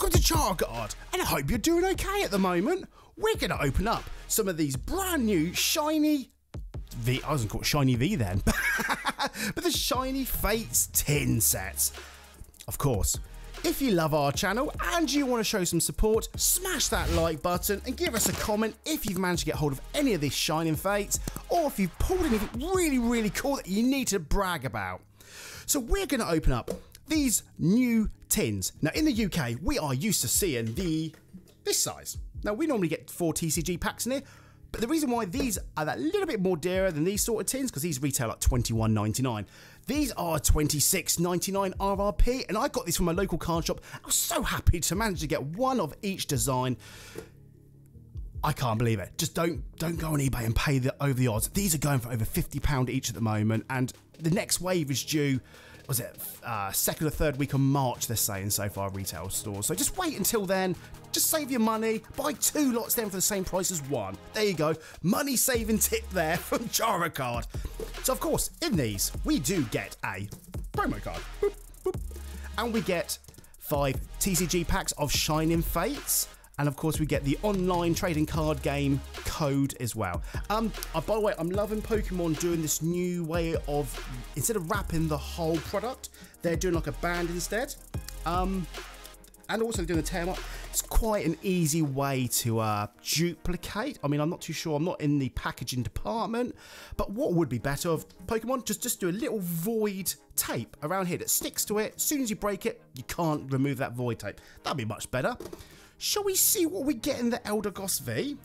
welcome to Chari Card, and I hope you're doing okay at the moment. We're going to open up some of these brand new shiny V. I wasn't called Shiny V then, but the Shiny Fates tin sets. Of course, if you love our channel and you want to show some support, smash that like button and give us a comment if you've managed to get hold of any of these Shining Fates or if you've pulled anything really, really cool that you need to brag about. So we're going to open up these new tins. Now in the UK, we are used to seeing the this size. Now we normally get four TCG packs in here, but the reason why these are that little bit more dearer than these sort of tins, because these retail at $21.99. These are $26.99 RRP, and I got these from a local card shop. I was so happy to manage to get one of each design. I can't believe it. Just don't don't go on eBay and pay the over the odds. These are going for over £50 each at the moment, and the next wave is due was it uh, second or third week of March? They're saying so far retail stores. So just wait until then. Just save your money. Buy two lots then for the same price as one. There you go. Money saving tip there from Chari Card. So of course, in these we do get a promo card, boop, boop, and we get five TCG packs of Shining Fates. And of course, we get the online trading card game code as well. Um, uh, by the way, I'm loving Pokemon doing this new way of instead of wrapping the whole product, they're doing like a band instead. Um, and also doing a tear up. It's quite an easy way to uh, duplicate. I mean, I'm not too sure. I'm not in the packaging department, but what would be better of Pokemon? Just just do a little void tape around here that sticks to it. As soon as you break it, you can't remove that void tape. That'd be much better. Shall we see what we get in the Eldegoss V?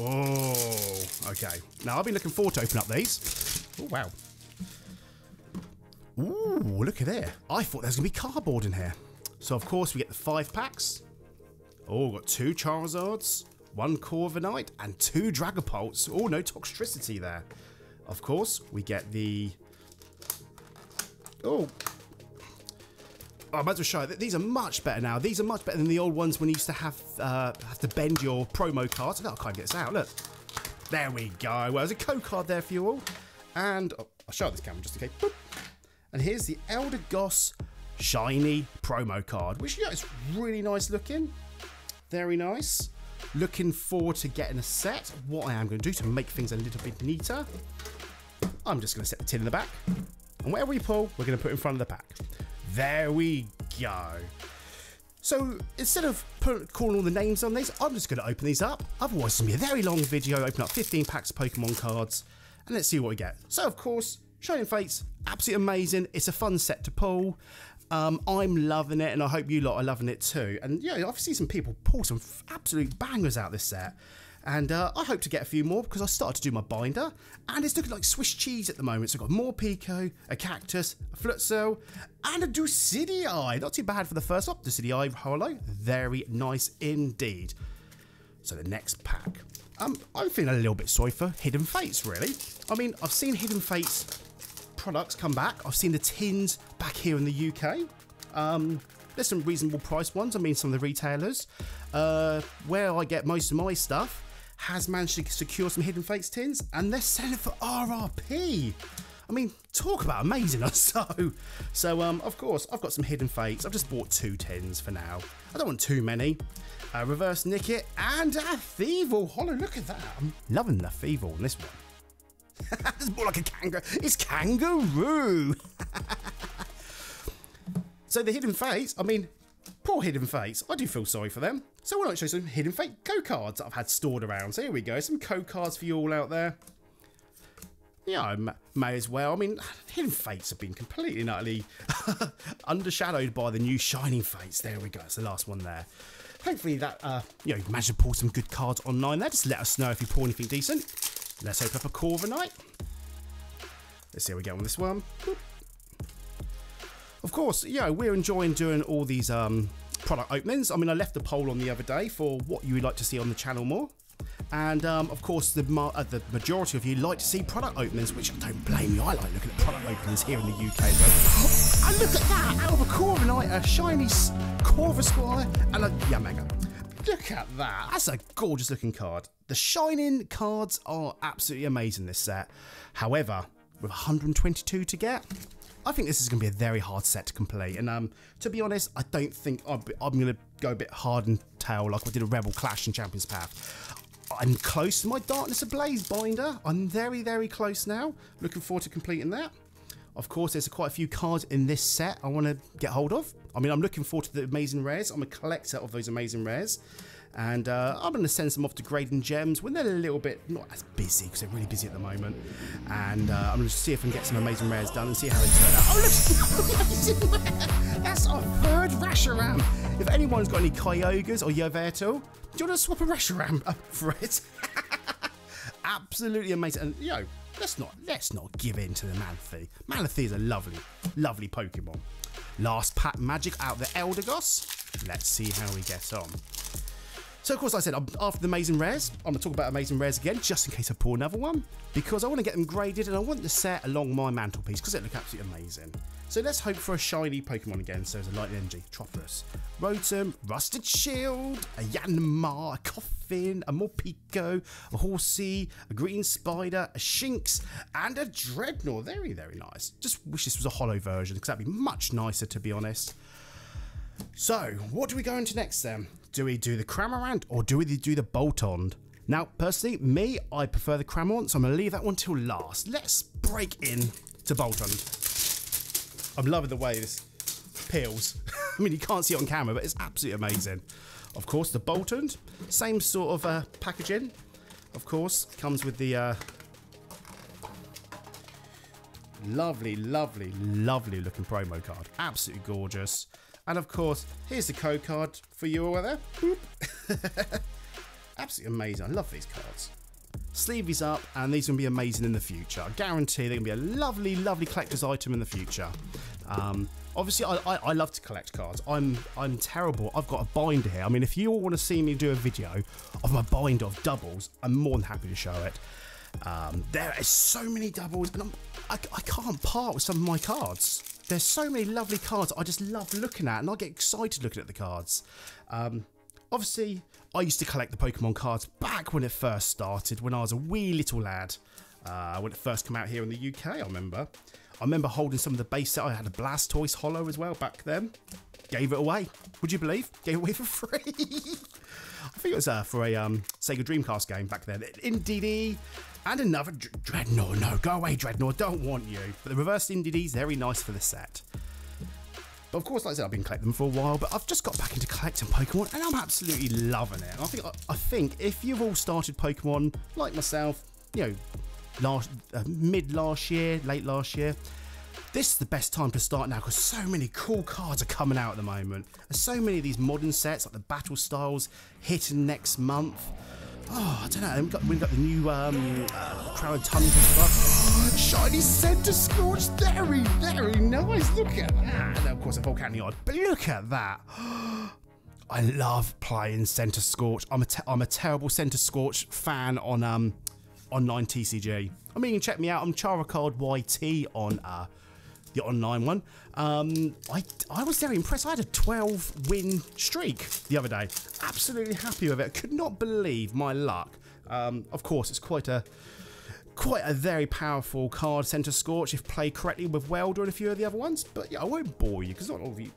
Oh, okay. Now, I've been looking forward to open up these. Oh, wow. Ooh, look at there. I thought there was going to be cardboard in here. So, of course, we get the five packs. Oh, got two Charizards, one Corviknight, and two Dragapults. Oh, no Toxtricity there. Of course, we get the... Oh, I might as well show you that these are much better now. These are much better than the old ones when you used to have uh, have to bend your promo cards. Look, I can't get this out. Look, there we go. Well, there's a code card there for you all, and oh, I'll show this camera just in case. Boop. And here's the Elder Goss shiny promo card, which yeah, it's really nice looking. Very nice. Looking forward to getting a set. What I am going to do to make things a little bit neater, I'm just going to set the tin in the back, and whatever we pull, we're going to put in front of the pack. There we go. So instead of put, calling all the names on these, I'm just going to open these up. Otherwise, it's going to be a very long video. Open up 15 packs of Pokemon cards and let's see what we get. So, of course, Shining Fates, absolutely amazing. It's a fun set to pull. Um, I'm loving it, and I hope you lot are loving it too. And yeah, I've seen some people pull some absolute bangers out this set. And uh, I hope to get a few more because I started to do my binder and it's looking like Swiss cheese at the moment. So I've got Morpeko, a Cactus, a Floatzel, and a Decidueye. Not too bad for the first up. Decidueye Holo. Very nice indeed. So the next pack. Um, I'm feeling a little bit sorry for Hidden Fates, really. I mean, I've seen Hidden Fates products come back. I've seen the tins back here in the UK. Um, there's some reasonable price ones. I mean, some of the retailers. Uh, where I get most of my stuff has managed to secure some Hidden Fates tins, and they're selling for RRP. I mean, talk about amazing or so. So, um, of course, I've got some Hidden Fates. I've just bought two tins for now. I don't want too many. Uh, reverse Nickit and a Thievul Holo. Look at that. I'm loving the Thievul in this one. it's more like a kangaroo. It's kangaroo. so the Hidden Fates, I mean, Poor Hidden Fates. I do feel sorry for them. So why not show some Hidden Fate code cards that I've had stored around. So here we go. Some code cards for you all out there. Yeah, I may as well. I mean, Hidden Fates have been completely and utterly undershadowed by the new Shining Fates. There we go. It's the last one there. Hopefully that, uh, you know, you managed to pull some good cards online there. Just let us know if you pull anything decent. Let's open up a Corviknight. Let's see how we get on this one. Of course, yeah, we're enjoying doing all these um, product openings. I mean, I left a poll on the other day for what you would like to see on the channel more. And um, of course, the, uh, the majority of you like to see product openings, which I don't blame you. I like looking at product openings here in the UK. But, and look at that! Out of a Corviknight, a shiny Corvisquire, and a Yanmega. Look at that. That's a gorgeous looking card. The Shining cards are absolutely amazing this set. However, with 122 to get, I think this is going to be a very hard set to complete. And um, to be honest, I don't think I'm, I'm going to go a bit hard and tail like I did a Rebel Clash in Champions Path. I'm close to my Darkness Ablaze binder. I'm very, very close now. Looking forward to completing that. Of course, there's quite a few cards in this set I want to get hold of. I mean, I'm looking forward to the amazing rares. I'm a collector of those amazing rares. And uh, I'm going to send some off to Grading Gems when they're a little bit not as busy because they're really busy at the moment. And uh, I'm going to see if I can get some amazing rares done and see how they turn out. Oh, look! That's our third Reshiram. If anyone's got any Kyogres or Yveltal, do you want to swap a Reshiram up for it? Absolutely amazing. And, you know, let's not let's not give in to the Manaphy. Manaphy is a lovely, lovely Pokemon. Last pack magic out the Eldegoss. Let's see how we get on. So, of course, like I said, after the Amazing Rares, I'm going to talk about Amazing Rares again, just in case I pull another one, because I want to get them graded and I want the set along my mantelpiece because it look absolutely amazing. So let's hope for a shiny Pokemon again. So it's a Lightning Energy, Tropius, Rotom, Rusted Shield, a Yanma, a Koffing, a Morpeko, a Horsea, a Green Spider, a Shinx, and a Drednaw. Very, very nice. Just wish this was a holo version because that'd be much nicer to be honest. So, what do we go into next then? Do we do the Cramorant or do we do the Boltund? Now, personally, me, I prefer the Cramorant, so I'm going to leave that one till last. Let's break in to Boltund. I'm loving the way this peels. I mean, you can't see it on camera, but it's absolutely amazing. Of course, the Boltund, same sort of uh, packaging. Of course, comes with the uh, lovely, lovely, lovely looking promo card. Absolutely gorgeous. And of course, here's the code card for you over there. Absolutely amazing. I love these cards. Sleeves up, and these are going to be amazing in the future. I guarantee they're going to be a lovely, lovely collector's item in the future. Um, obviously, I, I, I, love to collect cards. I'm I'm terrible. I've got a binder here. I mean, if you all want to see me do a video of my binder of doubles, I'm more than happy to show it. Um, there is so many doubles, and I'm, I, I can't part with some of my cards. There's so many lovely cards I just love looking at, and I get excited looking at the cards. Um, obviously, I used to collect the Pokemon cards back when it first started, when I was a wee little lad. Uh, when it first came out here in the UK, I remember. I remember holding some of the base set. I had a Blastoise Holo as well back then. Gave it away. Would you believe? Gave it away for free. I think it was uh, for a um, Sega Dreamcast game back then. Indeedee. And another Drednaw. No, go away, Drednaw. Don't want you. But the reverse Indeedee is very nice for the set. But of course, like I said, I've been collecting them for a while, but I've just got back into collecting Pokemon and I'm absolutely loving it. I think I think if you've all started Pokemon like myself, you know, last uh, mid last year, late last year. This is the best time to start now because so many cool cards are coming out at the moment. There's so many of these modern sets like the battle styles hitting next month. Oh, I don't know. We've got, we've got the new um, uh, Crown Tundra stuff. Shiny Centiskorch. Very, very nice. Look at that. And of course, a Volcanic Volcanion. But look at that. I love playing Centiskorch. I'm a, I'm a terrible Centiskorch fan on um, online TCG. I mean, you can check me out. I'm Characard YT on uh, the online one. Um, I, I was very impressed. I had a 12 win streak the other day. Absolutely happy with it. Could not believe my luck. Um, of course, it's quite a quite a very powerful card, Centiskorch, if played correctly with Welder and a few of the other ones. But yeah, I won't bore you because not, all of you,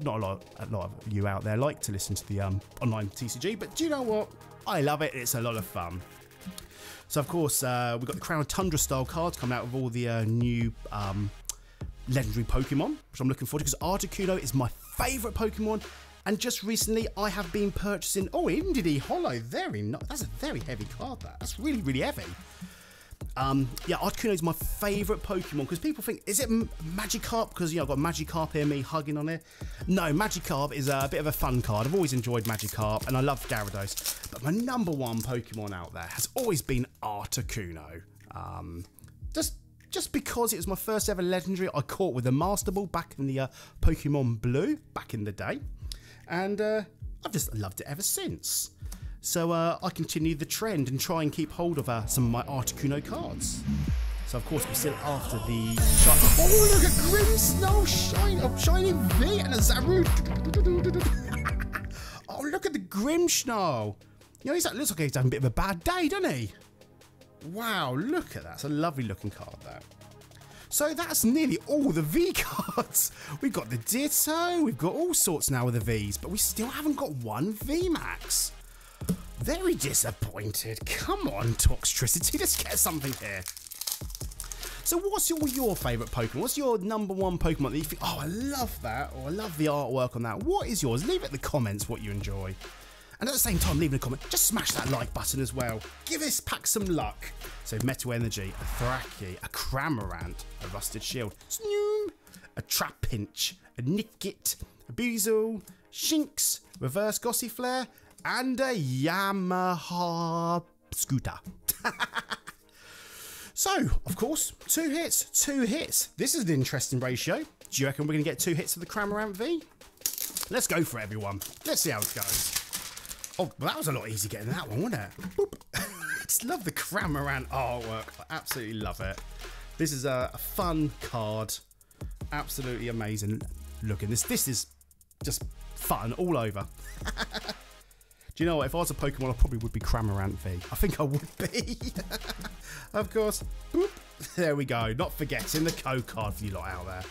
not a lot, a lot of you out there like to listen to the um, online TCG. But do you know what? I love it. It's a lot of fun. So of course uh, we've got the Crown of Tundra style cards coming out with all the uh, new um, legendary Pokemon, which I'm looking forward to because Articuno is my favourite Pokemon. And just recently, I have been purchasing. Oh, Indeedee Holo, very nice. That's a very heavy card. That that's really really heavy. Um, yeah, Articuno is my favourite Pokemon because people think, is it Magikarp? Because, you know, I've got Magikarp here, me hugging on it. No, Magikarp is a bit of a fun card. I've always enjoyed Magikarp and I love Gyarados. But my number one Pokemon out there has always been Articuno. Um, just just because it was my first ever legendary I caught with a Master Ball back in the uh, Pokemon Blue back in the day. And uh, I've just loved it ever since. So uh, I continue the trend and try and keep hold of uh, some of my Articuno cards. So of course we're still after the Oh look at Grimmsnarl shine oh, shiny V and a Zaru. oh look at the Grimmsnarl. You know, he's, looks like he's having a bit of a bad day, doesn't he? Wow, look at that. It's a lovely looking card, that. So that's nearly all the V cards. We've got the Ditto, we've got all sorts now with the Vs, but we still haven't got one VMAX. Very disappointed. Come on, Toxtricity, let's get something here. So what's your, your favourite Pokemon? What's your number one Pokemon that you think, oh, I love that, or I love the artwork on that. What is yours? Leave it in the comments what you enjoy. And at the same time, leave a comment. Just smash that like button as well. Give this pack some luck. So Metal Energy, a Thwackey, a Cramorant, a Rusted Shield, Snoom, a Trapinch, a Nickit, a Beezle, Shinx, Reverse Gossifleur, and a Yamaha Scooter. so, of course, two hits, two hits. This is an interesting ratio. Do you reckon we're going to get two hits of the Cramorant V? Let's go for it, everyone. Let's see how it goes. Oh, well, that was a lot easier getting that one, wasn't it? Just love the Cramorant artwork. I absolutely love it. This is a, a fun card. Absolutely amazing looking. This this is just fun all over. Do you know what? If I was a Pokemon, I probably would be Cramorant V. I think I would be. of course. Boop. There we go. Not forgetting the code card for you lot out there.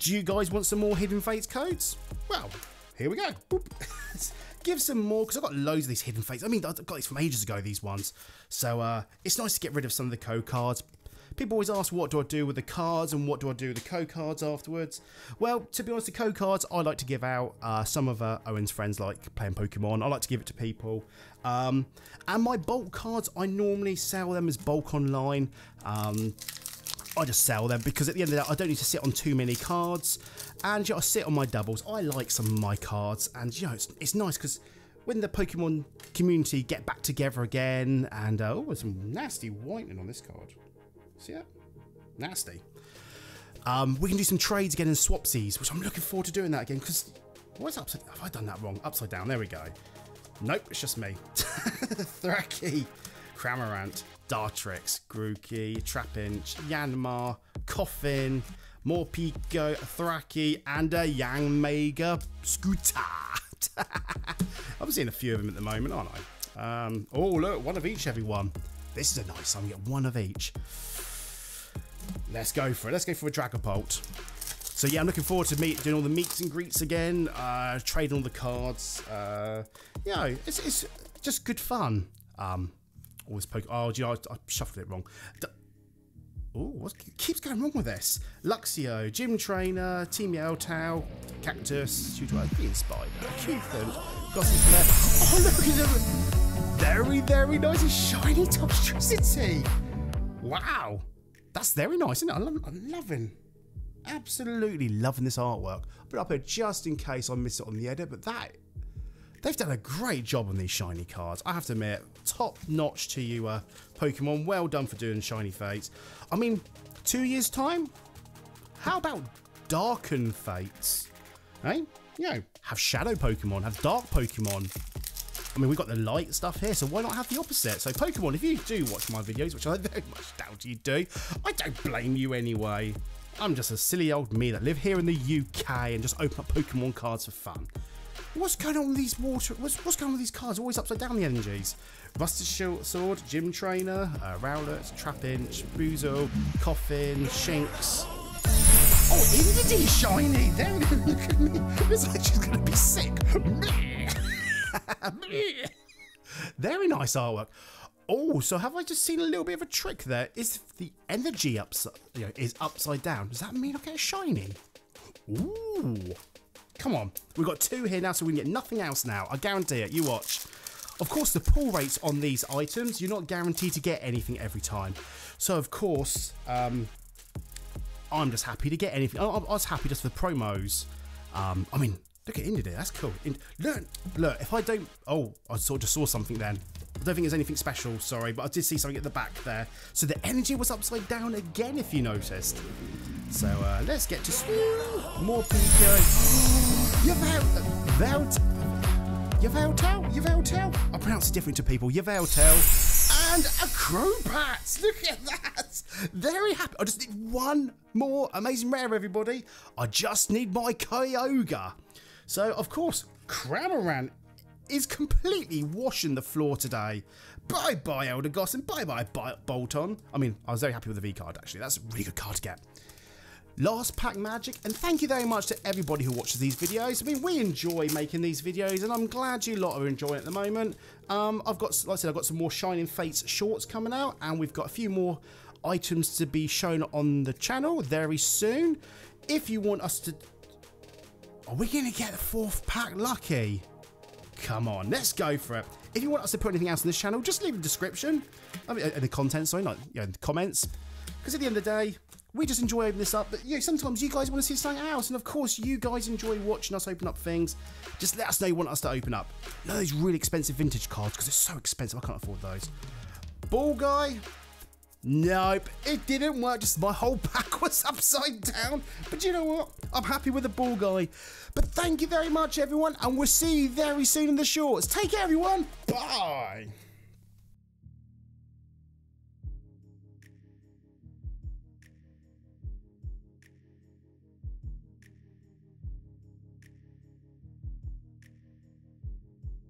Do you guys want some more Hidden Fates codes? Well, here we go. Give some more because I've got loads of these hidden fates. I mean, I've got these from ages ago, these ones. So uh, it's nice to get rid of some of the code cards. People always ask, what do I do with the cards and what do I do with the code cards afterwards? Well, to be honest, the code cards I like to give out. Uh, some of uh, Owen's friends like playing Pokemon. I like to give it to people. Um, and my bulk cards, I normally sell them as bulk online. Um, I just sell them because at the end of the day, I don't need to sit on too many cards and you know, I sit on my doubles. I like some of my cards and you know, it's, it's nice because when the Pokemon community get back together again and uh, oh, there's some nasty whitening on this card. See that? Nasty. Um, we can do some trades again in swapsies, which I'm looking forward to doing that again because what's upside? Have I done that wrong? Upside down. There we go. Nope, it's just me. Thwackey, Cramorant, Dartrix, Grookey, Trapinch, Yanma, Koffing, Morpeko, Thwackey, and a Yang Mega Scooter. I'm seeing a few of them at the moment, aren't I? Um, oh, look, one of each, everyone. This is a nice one. Get one of each. Let's go for it. Let's go for a Dragapult. So yeah, I'm looking forward to meet doing all the meets and greets again, uh, trading all the cards. Uh, you know, it's, it's just good fun. Um, this poke. Oh, gee, I, I shuffled it wrong. Oh, what keeps going wrong with this? Luxio, Gym Trainer, Team Yell Towel, Cactus, Shooter, Green Spider, Cuthan, Gossip Oh, look at them! Very, very nice and shiny Toxtricity! Wow! That's very nice, isn't it? I'm, I'm loving, absolutely loving this artwork. I'll put it up here just in case I miss it on the edit, but that They've done a great job on these shiny cards. I have to admit, top notch to you, uh, Pokemon. Well done for doing shiny fates. I mean, two years' time? How about darken fates? Hey, you know, have shadow Pokemon, have dark Pokemon. I mean, we've got the light stuff here, so why not have the opposite? So, Pokemon, if you do watch my videos, which I very much doubt you do, I don't blame you anyway. I'm just a silly old me that live here in the UK and just open up Pokemon cards for fun. What's going on with these water? What's, what's going on with these cards? Always upside down the energies. Rusted Shield Sword, Gym Trainer, uh, Rowlet, Trapinch, Buzo, Koffing, Shinx. Oh, Indeedee shiny! There. Look at me. Looks like she's going to be sick. Very nice artwork. Oh, so have I just seen a little bit of a trick there? Is the energy upside, you know, is upside down? Does that mean I get a shiny? Ooh. Come on. We've got two here now, so we can get nothing else now. I guarantee it. You watch. Of course, the pull rates on these items, you're not guaranteed to get anything every time. So, of course, um, I'm just happy to get anything. I, I was happy just for the promos. Um, I mean, look at India. That's cool. In, look, look. If I don't, oh, I sort of just saw something then. I don't think there's anything special, sorry, but I did see something at the back there. So the energy was upside down again, if you noticed. So uh, let's get to Morpeko. Yveltal. Yveltal? Yveltal? I pronounce it different to people. Yveltal. And a Crobat. Look at that. Very happy. I just need one more amazing rare, everybody. I just need my Kyogre. So, of course, Cramorant is completely washing the floor today. Bye bye, Eldegoss, and bye bye, Boltund. I mean, I was very happy with the V card, actually. That's a really good card to get. Last Pack Magic, and thank you very much to everybody who watches these videos. I mean, we enjoy making these videos, and I'm glad you lot are enjoying at the moment. Um, I've got, like I said, I've got some more Shining Fates shorts coming out, and we've got a few more items to be shown on the channel very soon. If you want us to... Are we going to get the fourth pack lucky? Come on, let's go for it. If you want us to put anything else in this channel, just leave a description. I mean, uh, in the content, sorry, not you know, in the comments. Because at the end of the day, we just enjoy opening this up. But yeah, sometimes you guys want to see something else. And of course, you guys enjoy watching us open up things. Just let us know you want us to open up. None of those really expensive vintage cards because they're so expensive. I can't afford those. Ball guy. Nope, it didn't work. Just my whole pack was upside down. But you know what? I'm happy with the ball guy. But thank you very much, everyone. And we'll see you very soon in the shorts. Take care, everyone. Bye.